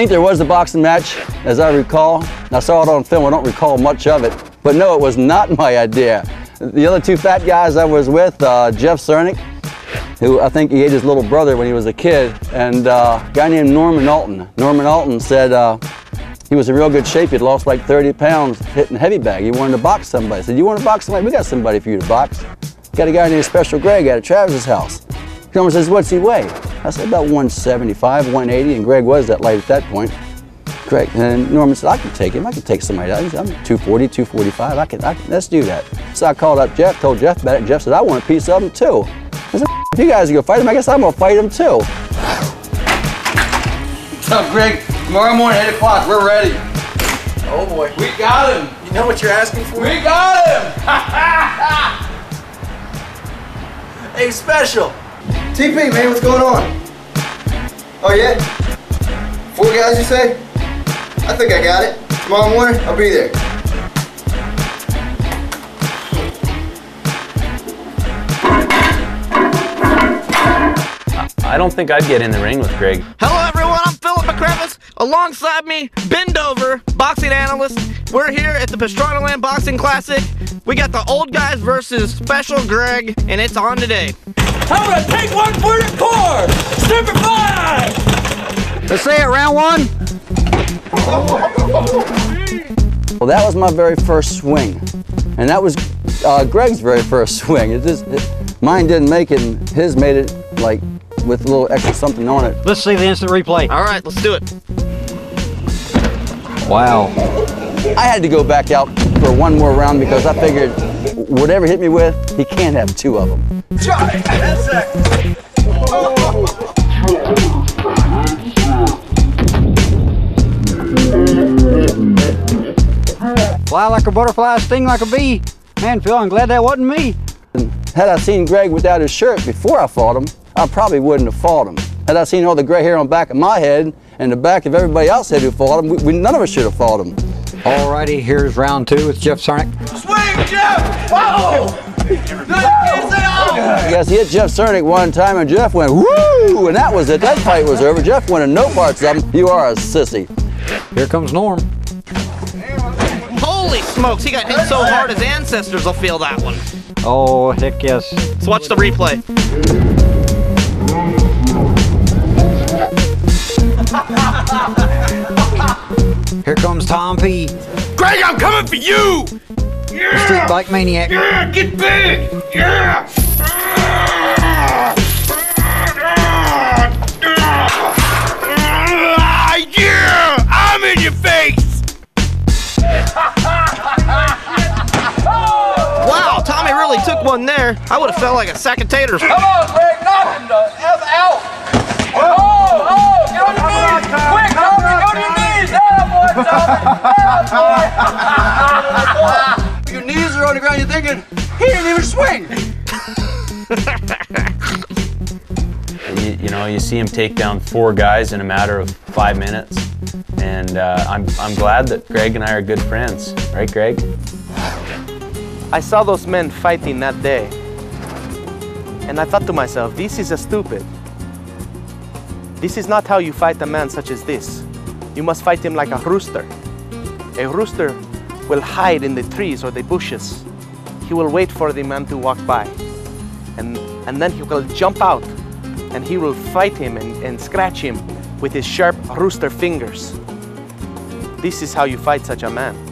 think there was a boxing match, as I recall. I saw it on film. I don't recall much of it. But no, it was not my idea. The other two fat guys I was with, uh, Jeff Cernick, who I think he ate his little brother when he was a kid, and uh, a guy named Norman Alton. Norman Alton said uh, he was in real good shape. He'd lost like 30 pounds hitting heavy bag. He wanted to box somebody. I said, you want to box somebody? We got somebody for you to box. Got a guy named Special Greg at Travis's house. Norman says, what's he weigh? I said, about 175, 180, and Greg was that light at that point. Greg, and Norman said, I can take him. I can take somebody else. I'm 240, 245. I can, I can, let's do that. So I called up Jeff, told Jeff about it. Jeff said, I want a piece of him too. I said, if you guys are gonna fight him, I guess I'm gonna fight him too. What's up, Greg? Tomorrow morning, 8 o'clock, we're ready. Oh boy. We got him. You know what you're asking for? We got him. Hey, special. TP, man, what's going on? Oh, yeah? Four guys, you say? I think I got it. Tomorrow morning, I'll be there. I don't think I'd get in the ring with Greg. Hello, everyone. I'm Philip McCrevis. Alongside me, Ben Dover, boxing analyst. We're here at the Pastrana Land Boxing Classic. We got the old guys versus Special Greg, and it's on today. I'm gonna take one for the core! Super five! Let's say it, round one. Well, that was my very first swing, and that was uh, Greg's very first swing. It just, it, mine didn't make it, and his made it like with a little extra something on it. Let's see the instant replay. All right, let's do it. Wow. I had to go back out for one more round because I figured whatever hit me with, he can't have two of them. Fly like a butterfly, sting like a bee. Man, Phil, I'm glad that wasn't me. Had I seen Greg without his shirt before I fought him, I probably wouldn't have fought him. Had I seen all the gray hair on the back of my head and the back of everybody else had who fought him, we, we, none of us should have fought him. Alrighty, here's round two with Jeff Sarnick. Swing, Jeff! Oh! I guess he hit Jeff Cernick one time and Jeff went, woo! And that was it. That fight was over. Jeff wanted no parts of him. You are a sissy. Here comes Norm. Holy smokes, he got hit so hard his ancestors will feel that one. Oh, heck yes. Let's watch the replay. Here comes Tom P. Greg, I'm coming for you! The street bike maniac. Yeah, get big! Yeah! Ah, Yeah! I'm in your face! Wow, Tommy really took one there. I would have felt like a sack of taters. Come on, Greg, knock him the F out! Oh, oh, get on your knees! The ground, you're he didn't even swing. You, you know, you see him take down four guys in a matter of five minutes, and uh, I'm, I'm glad that Greg and I are good friends, right, Greg? I saw those men fighting that day, and I thought to myself, this is a stupid. This is not how you fight a man such as this. You must fight him like a rooster. A rooster will hide in the trees or the bushes. He will wait for the man to walk by, and, and then he will jump out, and he will fight him and, and scratch him with his sharp rooster fingers. This is how you fight such a man.